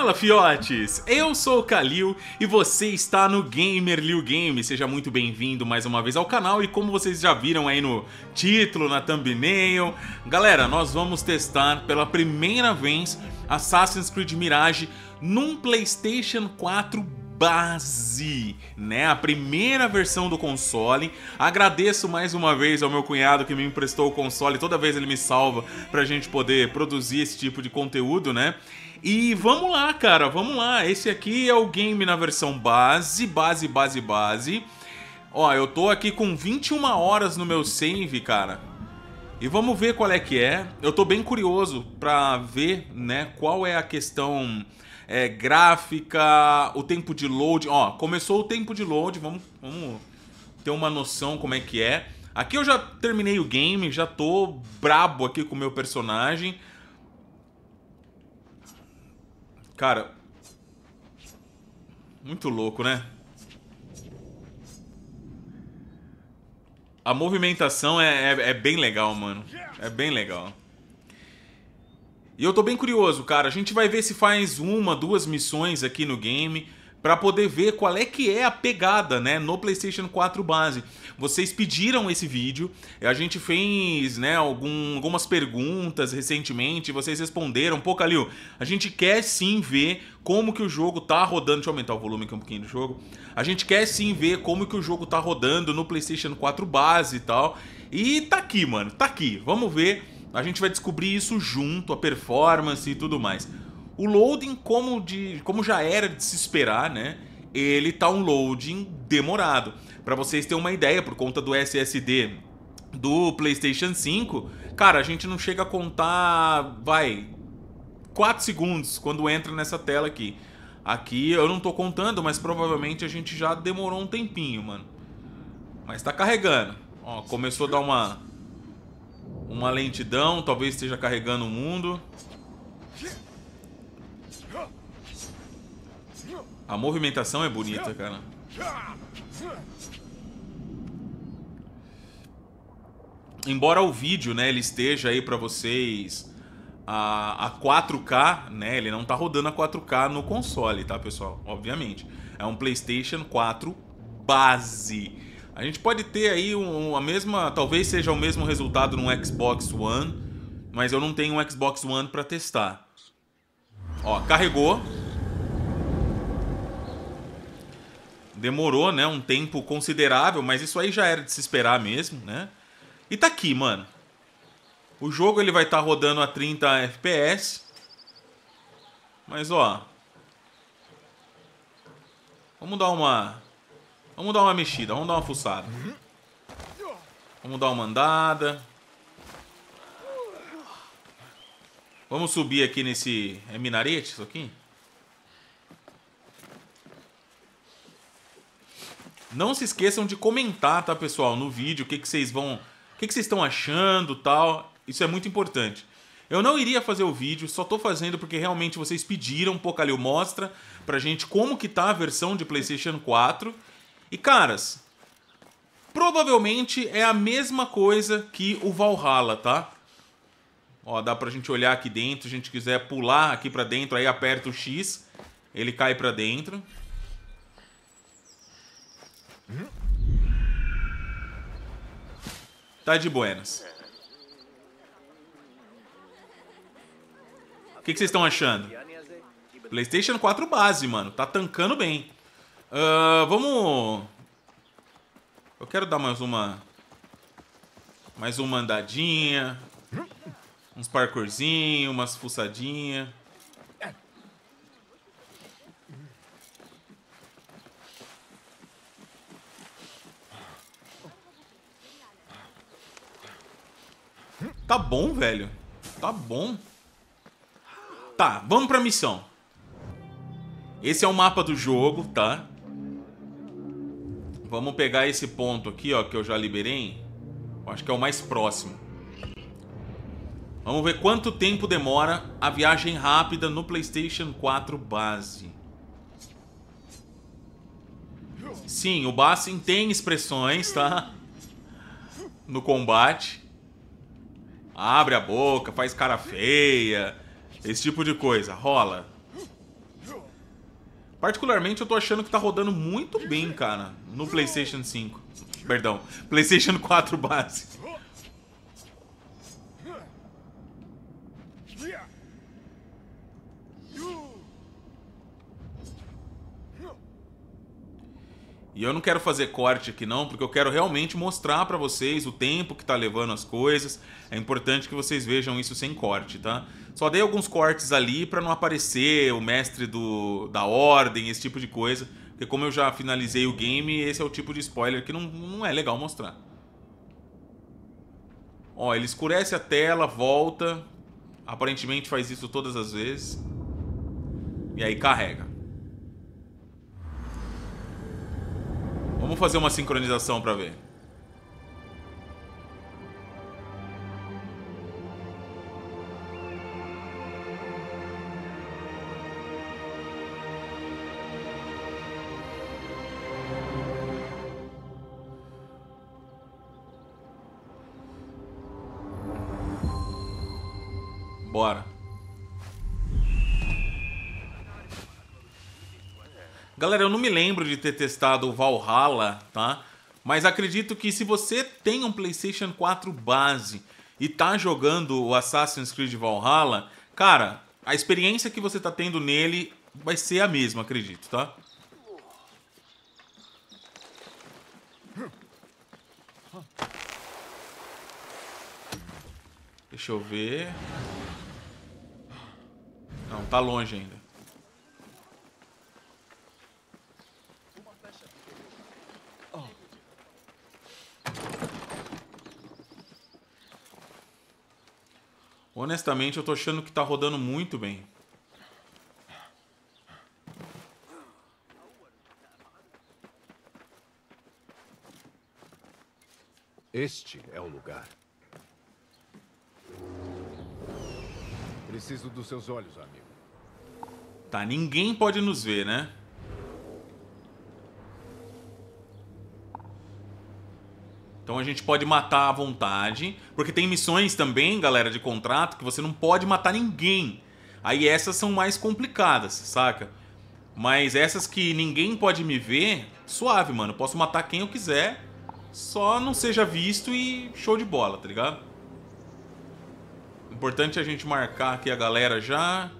Fala, fiotes! Eu sou o Kalil e você está no Gamer Liu Game. Seja muito bem-vindo mais uma vez ao canal e como vocês já viram aí no título, na thumbnail, galera, nós vamos testar pela primeira vez Assassin's Creed Mirage num PlayStation 4 base, né? A primeira versão do console. Agradeço mais uma vez ao meu cunhado que me emprestou o console. Toda vez ele me salva pra gente poder produzir esse tipo de conteúdo, né? E vamos lá, cara, vamos lá. Esse aqui é o game na versão base, base, base, base. Ó, eu tô aqui com 21 horas no meu save, cara. E vamos ver qual é que é. Eu tô bem curioso pra ver, né, qual é a questão é, gráfica, o tempo de load. Ó, começou o tempo de load, vamos, vamos ter uma noção como é que é. Aqui eu já terminei o game, já tô brabo aqui com o meu personagem. Cara, muito louco, né? A movimentação é, é, é, bem legal, mano. É bem legal. E eu tô bem curioso, cara. A gente vai ver se faz uma, duas missões aqui no game para poder ver qual é que é a pegada, né, no PlayStation 4 base. Vocês pediram esse vídeo, a gente fez, né, algum, algumas perguntas recentemente, vocês responderam, pô, Calil, a gente quer sim ver como que o jogo tá rodando, deixa eu aumentar o volume aqui um pouquinho do jogo. A gente quer sim ver como que o jogo tá rodando no PlayStation 4 base e tal. E tá aqui, mano, tá aqui. Vamos ver. A gente vai descobrir isso junto, a performance e tudo mais. O loading, como, de, como já era de se esperar, né? Ele tá um loading demorado. Para vocês terem uma ideia, por conta do SSD do PlayStation 5, cara, a gente não chega a contar, vai, 4 segundos quando entra nessa tela aqui. Aqui eu não tô contando, mas provavelmente a gente já demorou um tempinho, mano. Mas tá carregando. Ó, começou a dar uma uma lentidão, talvez esteja carregando o mundo. A movimentação é bonita, cara. Embora o vídeo, né, ele esteja aí para vocês a, a 4K, né, ele não tá rodando a 4K no console, tá, pessoal? Obviamente. É um PlayStation 4 base. A gente pode ter aí um, a mesma, talvez seja o mesmo resultado no Xbox One, mas eu não tenho um Xbox One para testar. Ó, carregou. Demorou, né? Um tempo considerável, mas isso aí já era de se esperar mesmo, né? E tá aqui, mano. O jogo ele vai estar tá rodando a 30 FPS. Mas, ó. Vamos dar uma... Vamos dar uma mexida, vamos dar uma fuçada. Vamos dar uma andada. Vamos subir aqui nesse... É minarete isso aqui? Não se esqueçam de comentar, tá, pessoal, no vídeo, o que, que vocês vão... O que, que vocês estão achando tal. Isso é muito importante. Eu não iria fazer o vídeo, só tô fazendo porque realmente vocês pediram, pô, Calil, mostra pra gente como que tá a versão de Playstation 4. E, caras, provavelmente é a mesma coisa que o Valhalla, tá? Ó, dá pra gente olhar aqui dentro, se a gente quiser pular aqui pra dentro, aí aperta o X, ele cai pra dentro. Tá de buenas. O que, vocês estão achando? PlayStation 4 base, mano. Tá tancando bem. Uh, vamos... Eu quero dar mais uma... Mais uma andadinha. Uns parkourzinhos, umas fuçadinhas. Tá bom, velho. Tá bom. Tá, vamos pra missão. Esse é o mapa do jogo, tá? Vamos pegar esse ponto aqui, ó, que eu já liberei. Acho que é o mais próximo. Vamos ver quanto tempo demora a viagem rápida no PlayStation 4 base. Sim, o Bassin tem expressões, tá? No combate abre a boca, faz cara feia, esse tipo de coisa, rola. Particularmente eu tô achando que tá rodando muito bem, cara, no PlayStation 5. Perdão, PlayStation 4 base. E eu não quero fazer corte aqui não, porque eu quero realmente mostrar para vocês o tempo que tá levando as coisas. É importante que vocês vejam isso sem corte, tá? Só dei alguns cortes ali para não aparecer o mestre do, da ordem, esse tipo de coisa. Porque como eu já finalizei o game, esse é o tipo de spoiler que não, não é legal mostrar. Ó, ele escurece a tela, volta. Aparentemente faz isso todas as vezes. E aí carrega. Vamos fazer uma sincronização para ver. Galera, eu não me lembro de ter testado o Valhalla, tá? Mas acredito que se você tem um PlayStation 4 base e tá jogando o Assassin's Creed Valhalla, cara, a experiência que você tá tendo nele vai ser a mesma, acredito, tá? Deixa eu ver. Não, tá longe ainda. Honestamente, eu tô achando que tá rodando muito bem. Este é o lugar. Preciso dos seus olhos, amigo. Tá, ninguém pode nos ver, né? Então a gente pode matar à vontade, porque tem missões também, galera, de contrato, que você não pode matar ninguém. Aí essas são mais complicadas, saca? Mas essas que ninguém pode me ver, suave, mano. Posso matar quem eu quiser, só não seja visto e show de bola, tá ligado? Importante a gente marcar aqui a galera já.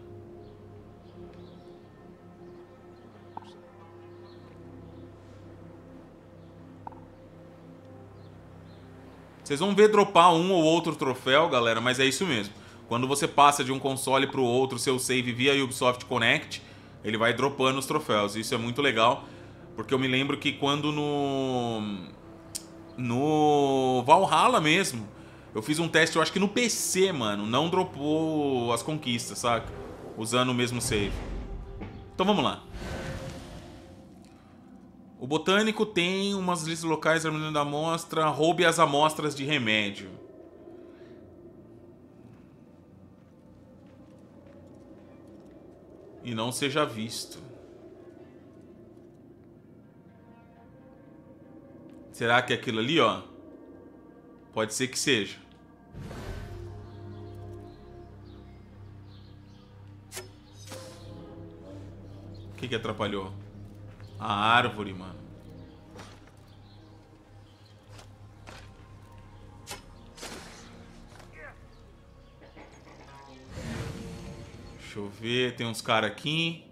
Vocês vão ver dropar um ou outro troféu, galera, mas é isso mesmo. Quando você passa de um console para o outro, seu save via Ubisoft Connect, ele vai dropando os troféus. Isso é muito legal, porque eu me lembro que quando no no Valhalla mesmo, eu fiz um teste, eu acho que no PC, mano, não dropou as conquistas, saca? Usando o mesmo save. Então vamos lá. O botânico tem umas listas locais armazenando amostra. Roube as amostras de remédio. E não seja visto. Será que é aquilo ali, ó? Pode ser que seja. O que, que atrapalhou? A árvore, mano. Deixa eu ver, tem uns caras aqui.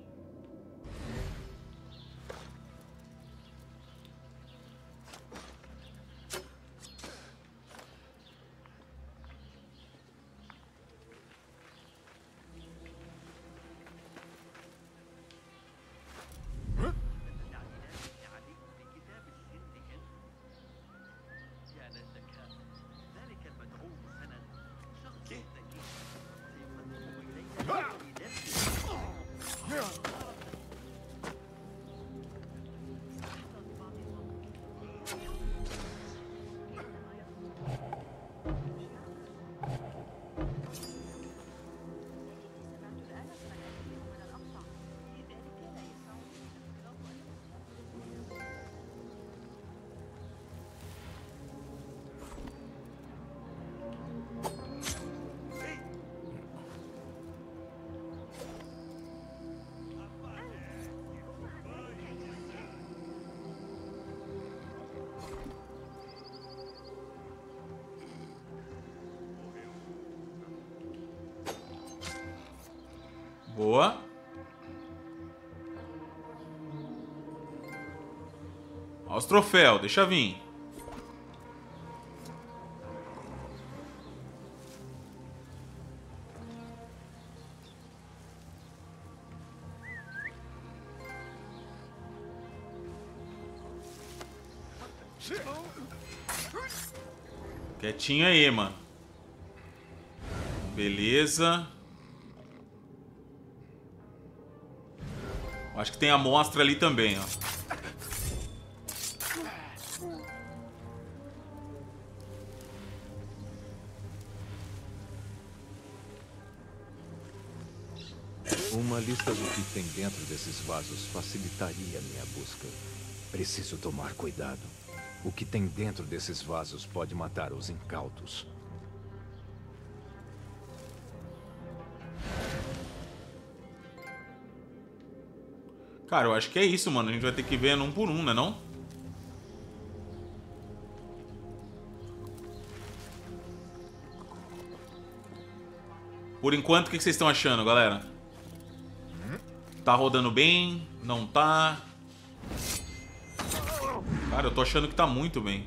Boa. Olha os troféus, deixa vir. Quietinho aí, mano. Beleza. Acho que tem a mostra ali também, ó. Uma lista do que tem dentro desses vasos facilitaria minha busca. Preciso tomar cuidado. O que tem dentro desses vasos pode matar os incautos. Cara, eu acho que é isso, mano. A gente vai ter que ver um por um, né não? Por enquanto, o que vocês estão achando, galera? Tá rodando bem? Não tá? Cara, eu tô achando que tá muito bem.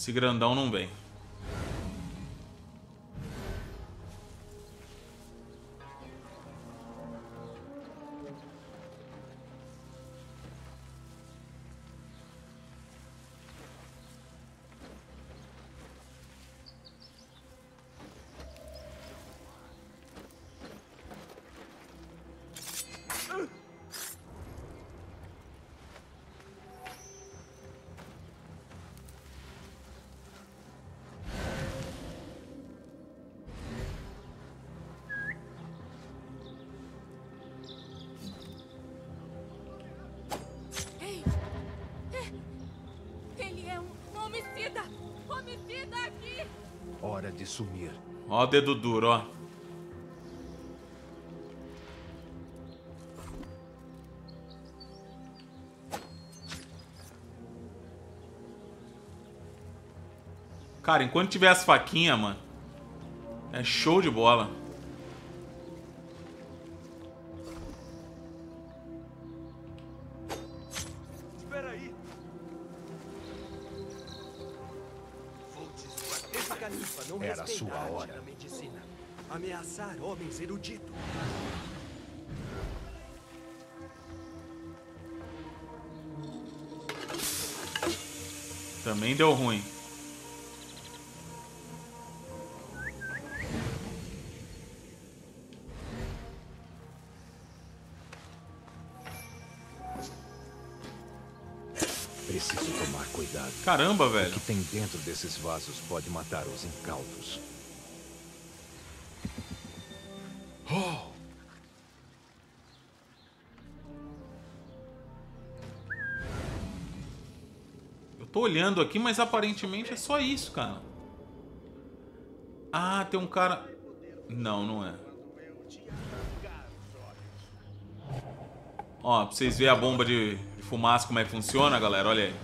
Esse grandão não vem. Homicida! Homicida aqui! Hora de sumir. Ó o dedo duro, ó. Cara, enquanto tiver as faquinhas, mano, é show de bola. Canifa não Era sua a hora. da medicina. Ameaçar homens eruditos. Também deu ruim. Caramba, O velho. que tem dentro desses vasos pode matar os incautos. Eu tô olhando aqui, mas aparentemente é só isso, cara. Ah, tem um cara. Não, não é. Ó, pra vocês verem a bomba de fumaça como é que funciona, galera, olha aí.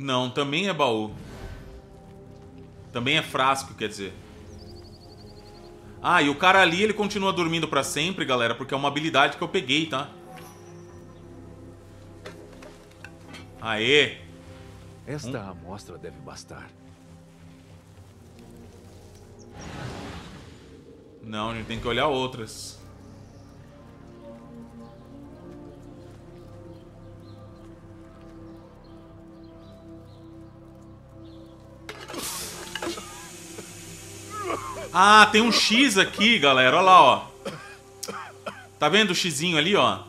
Não, também é baú. Também é frasco, quer dizer. Ah, e o cara ali, ele continua dormindo pra sempre, galera, porque é uma habilidade que eu peguei, tá? Aê! Esta amostra deve bastar. Não, a gente tem que olhar outras. Ah, tem um X aqui, galera. Olha lá, ó. Tá vendo o xizinho ali, ó?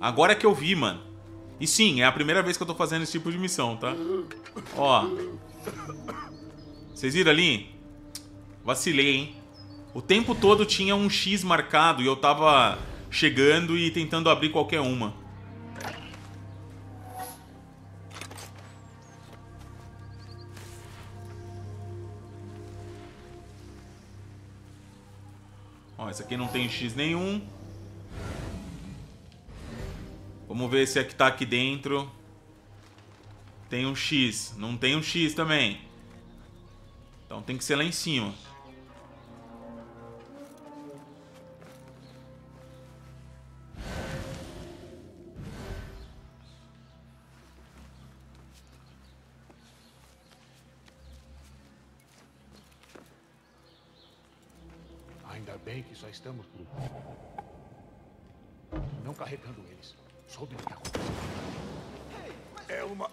Agora é que eu vi, mano. E sim, é a primeira vez que eu tô fazendo esse tipo de missão, tá? Ó. Vocês viram ali? Vacilei, hein? O tempo todo tinha um X marcado e eu tava chegando e tentando abrir qualquer uma. Ó, esse aqui não tem X nenhum. Vamos ver se é que tá aqui dentro. Tem um X. Não tem um X também. Então tem que ser lá em cima. Ainda bem que só estamos por... Não carregando eles. Soube do que aconteceu. É uma...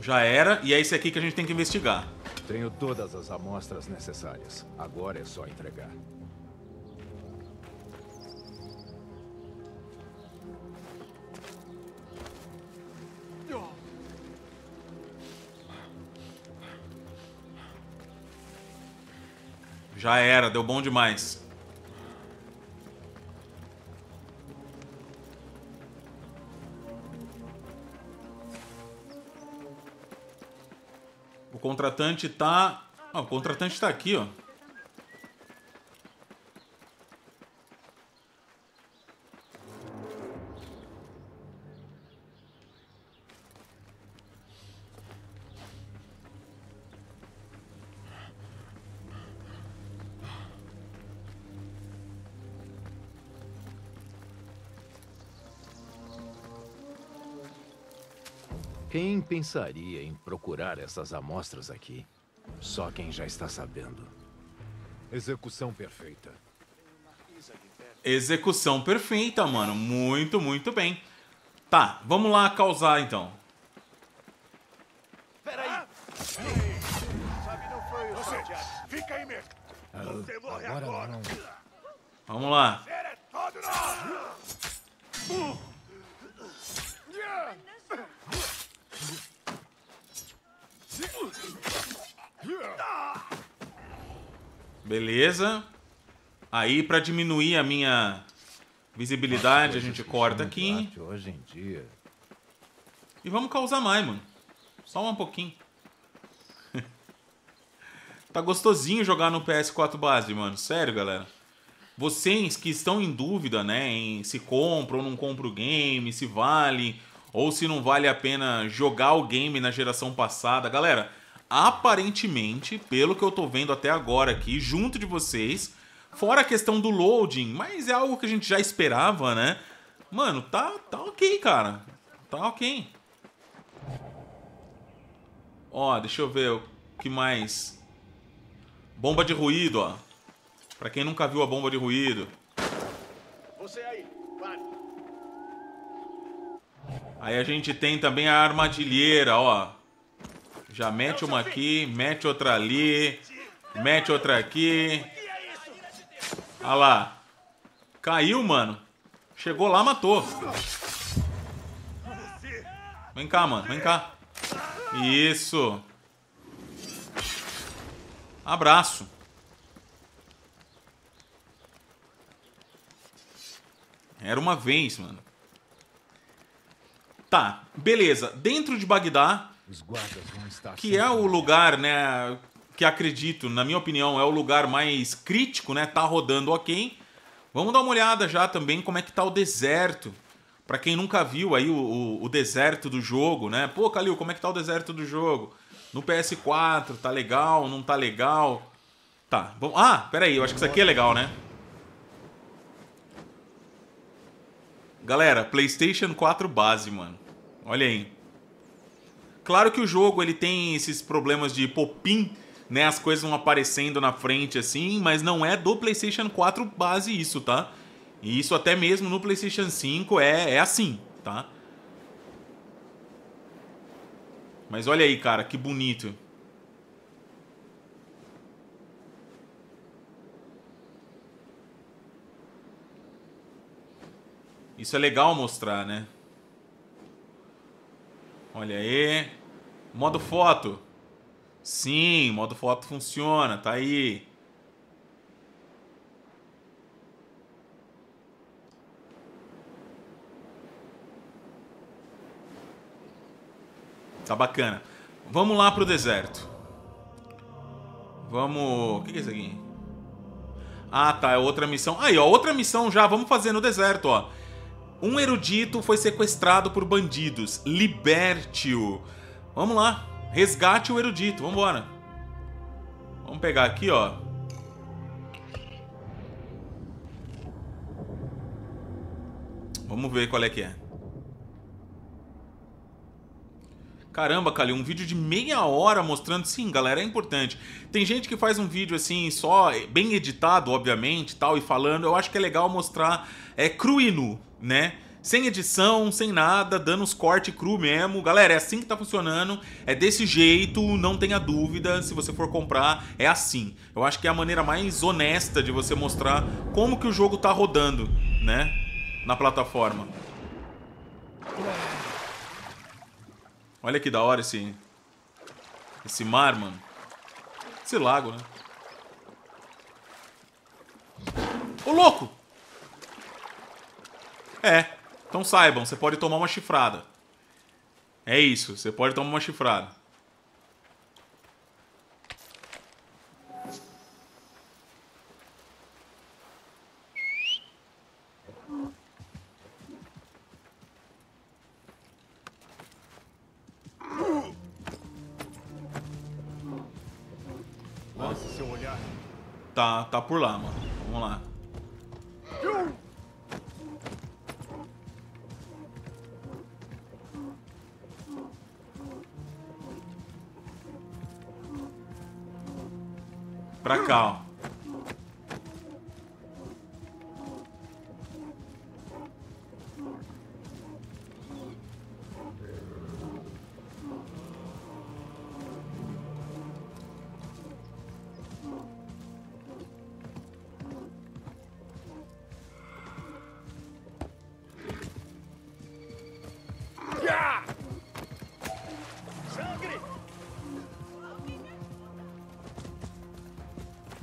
Já era, e é esse aqui que a gente tem que investigar. Tenho todas as amostras necessárias. Agora é só entregar. Já era, deu bom demais. O contratante tá... Ah, o contratante tá aqui, ó. Quem pensaria em procurar essas amostras aqui? Só quem já está sabendo. Execução perfeita. Execução perfeita, mano. Muito, muito bem. Tá, vamos lá causar então. Peraí! Sabe, não foi o Santiago. Fica aí mesmo. Você morre agora. não. Vamos lá. É todo nosso. Beleza. Aí, pra diminuir a minha visibilidade, a gente corta aqui. Hoje em dia. E vamos causar mais, mano. Só um pouquinho. tá gostosinho jogar no PS4 base, mano. Sério, galera. Vocês que estão em dúvida, né, em se compra ou não compra o game, se vale ou se não vale a pena jogar o game na geração passada. Galera, aparentemente, pelo que eu tô vendo até agora aqui, junto de vocês, fora a questão do loading, mas é algo que a gente já esperava, né? Mano, tá, tá ok, cara. Tá ok. Ó, deixa eu ver o que mais. Bomba de ruído, ó. Pra quem nunca viu a bomba de ruído. Você aí, pare. Aí a gente tem também a armadilheira, ó. Já mete uma aqui, mete outra ali, mete outra aqui. Olha lá. Caiu, mano. Chegou lá, matou. Vem cá, mano. Vem cá. Isso. Abraço. Era uma vez, mano. Tá, beleza. Dentro de Bagdá, Os guardas vão estar que é o lugar, né, que acredito, na minha opinião, é o lugar mais crítico, né? Tá rodando ok. Vamos dar uma olhada já também como é que tá o deserto. Pra quem nunca viu aí o, o, o deserto do jogo, né? Pô, Kalil, como é que tá o deserto do jogo? No PS4, tá legal, não tá legal? Tá, vamos... Ah, peraí, eu acho que isso aqui é legal, né? Galera, PlayStation 4 base, mano. Olha aí. Claro que o jogo ele tem esses problemas de pop-in, né? As coisas vão aparecendo na frente assim, mas não é do PlayStation 4 base isso, tá? E isso até mesmo no PlayStation 5 é, é assim, tá? Mas olha aí, cara, que bonito. Isso é legal mostrar, né? Olha aí. Modo foto. Sim, modo foto funciona, tá aí. Tá bacana. Vamos lá pro deserto. Vamos... O que é isso aqui? Ah, tá. É outra missão. Aí, ó. Outra missão já. Vamos fazer no deserto, ó. Um erudito foi sequestrado por bandidos. Liberte-o. Vamos lá. Resgate o erudito. Vamos embora. Vamos pegar aqui, ó. Vamos ver qual é que é. Caramba, Cali, um vídeo de meia hora mostrando. Sim, galera, é importante. Tem gente que faz um vídeo assim, só bem editado, obviamente, tal, e falando. Eu acho que é legal mostrar é, cru e nu, né? Sem edição, sem nada, dando os cortes cru mesmo. Galera, é assim que tá funcionando. É desse jeito, não tenha dúvida. Se você for comprar, é assim. Eu acho que é a maneira mais honesta de você mostrar como que o jogo tá rodando, né? Na plataforma. Olha que da hora esse... Esse mar, mano. Esse lago, né? Ô, louco! É. Então saibam, você pode tomar uma chifrada. É isso, você pode tomar uma chifrada. Lance seu olhar. Tá, tá por lá, mano. Vamos lá. Pra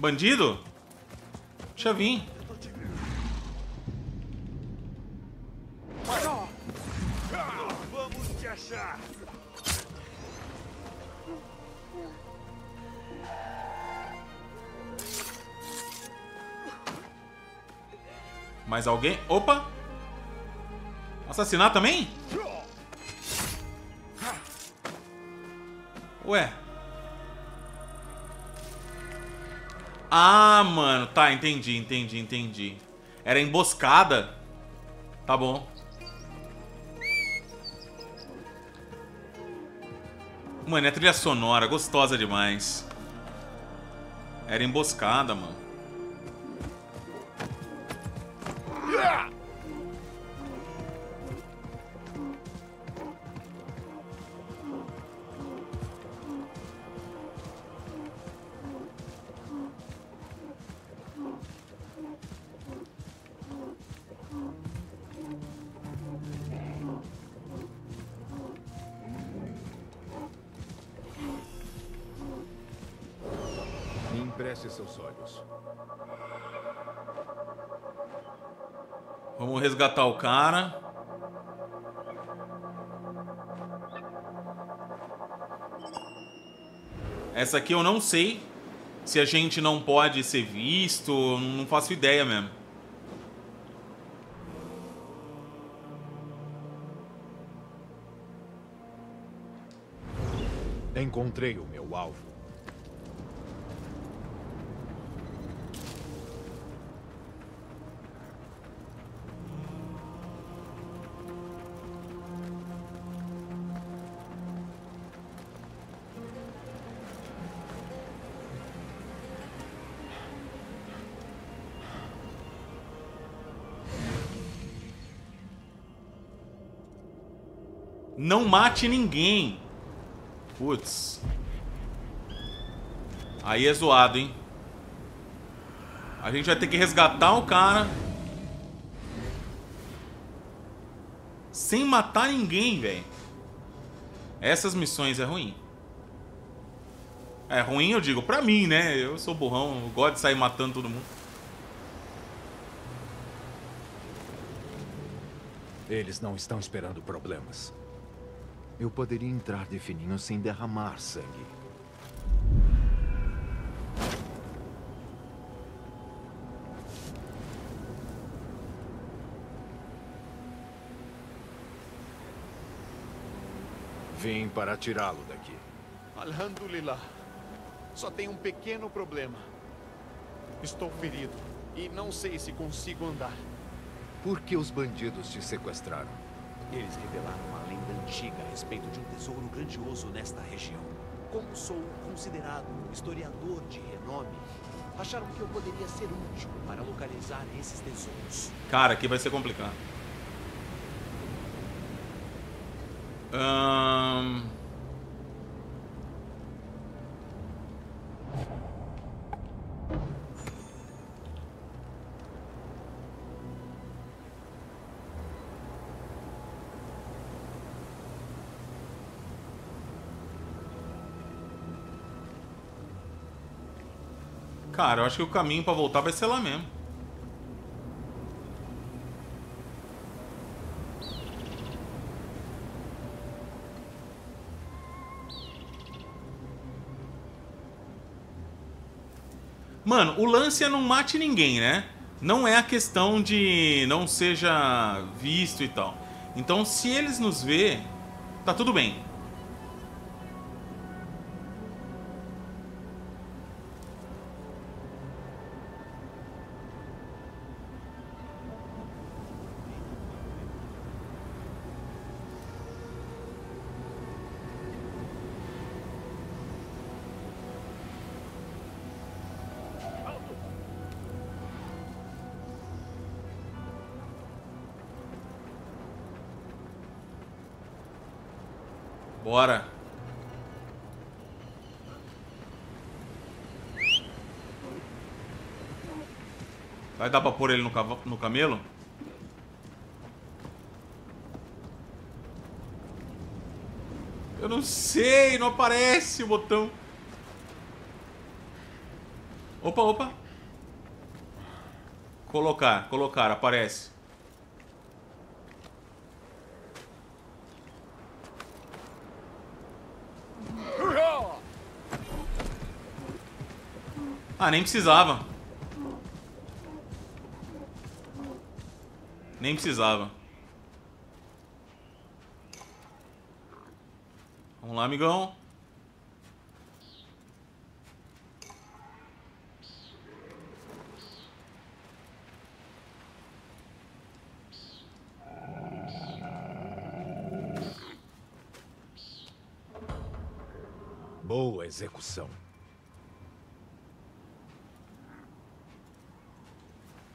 Bandido? Deixa eu vir. Vamos te achar! Mais alguém? Opa! Assassinar também? Ué. Ah, mano. Tá, entendi, entendi, entendi. Era emboscada. Tá bom. Mano, é trilha sonora, gostosa demais. Era emboscada, mano. Empreste seus olhos. Vamos resgatar o cara. Essa aqui eu não sei se a gente não pode ser visto, não faço ideia mesmo. Encontrei o meu alvo. Não mate ninguém. Putz. Aí é zoado, hein? A gente vai ter que resgatar o cara. Sem matar ninguém, velho. Essas missões é ruim. É ruim, eu digo, pra mim, né? Eu sou burrão, eu gosto de sair matando todo mundo. Eles não estão esperando problemas. Eu poderia entrar de fininho sem derramar sangue. Vim para tirá-lo daqui. Alhamdulillah. Só tem um pequeno problema. Estou ferido e não sei se consigo andar. Por que os bandidos te sequestraram? Eles revelaram uma lenda antiga a respeito de um tesouro grandioso nesta região. Como sou considerado um historiador de renome, acharam que eu poderia ser útil para localizar esses tesouros. Cara, aqui vai ser complicado. Cara, eu acho que o caminho pra voltar vai ser lá mesmo. Mano, o lance é não mate ninguém, né? Não é a questão de não seja visto e tal. Então, se eles nos vê, tá tudo bem. Dar pra pôr ele no, cava- no camelo? Eu não sei, não aparece o botão. Opa, opa. Colocar, colocar, aparece. Ah, nem precisava. Nem precisava. Vamos lá, amigão. Boa execução.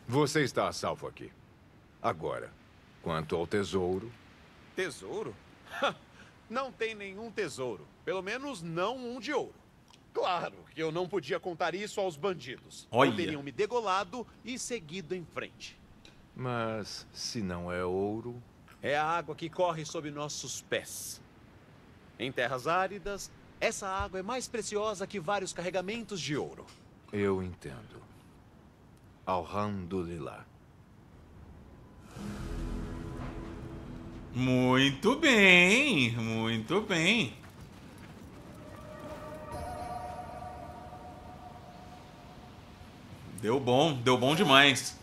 Você está a salvo aqui. Agora, quanto ao tesouro, Tesouro? não tem nenhum tesouro. Pelo menos não um de ouro. Claro que eu não podia contar isso aos bandidos. Olha. Teriam me degolado e seguido em frente. mas se não é ouro, É a água que corre sob nossos pés. Em terras áridas, essa água é mais preciosa que vários carregamentos de ouro. eu entendo. Alhamdulillah. Muito bem, muito bem. Deu bom, deu bom demais.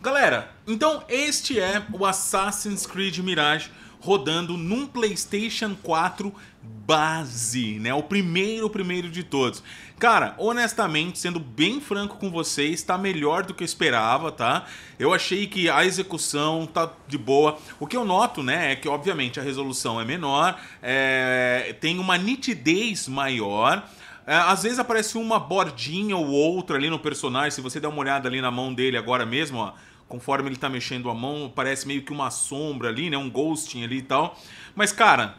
Galera, então este é o Assassin's Creed Mirage rodando num PlayStation 4 base, né? O primeiro, o primeiro de todos. Cara, honestamente, sendo bem franco com vocês, tá melhor do que eu esperava, tá? Eu achei que a execução tá de boa. O que eu noto, né, é que obviamente a resolução é menor, é, tem uma nitidez maior. É, às vezes aparece uma bordinha ou outra ali no personagem. Se você der uma olhada ali na mão dele agora mesmo, ó, conforme ele tá mexendo a mão, parece meio que uma sombra ali, né? Um ghosting ali e tal. Mas, cara,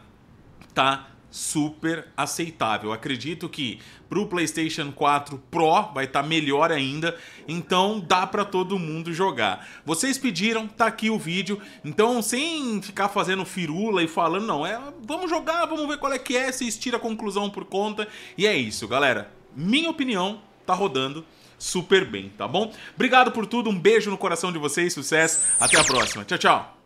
tá super aceitável. Acredito que pro PlayStation 4 Pro vai estar tá melhor ainda, então dá para todo mundo jogar. Vocês pediram, tá aqui o vídeo, então sem ficar fazendo firula e falando, não, é, vamos jogar, vamos ver qual é que é, se tira a conclusão por conta. E é isso, galera. Minha opinião, tá rodando super bem, tá bom? Obrigado por tudo, um beijo no coração de vocês, sucesso, até a próxima. Tchau, tchau.